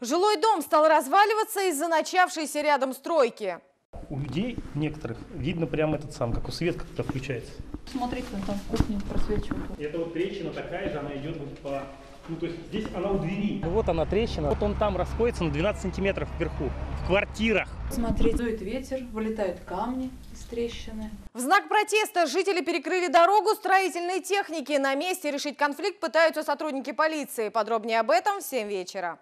Жилой дом стал разваливаться из-за начавшейся рядом стройки. У людей некоторых видно прямо этот сам, как у свет как-то включается. Смотрите, там в кухне просвечивает. Это вот трещина такая же, она идет вот по... Ну, то есть здесь она у двери. Ну, вот она трещина. Вот он там расходится на 12 сантиметров вверху. В квартирах. Смотрите, дует ветер, вылетают камни из трещины. В знак протеста жители перекрыли дорогу строительной техники. На месте решить конфликт пытаются сотрудники полиции. Подробнее об этом в 7 вечера.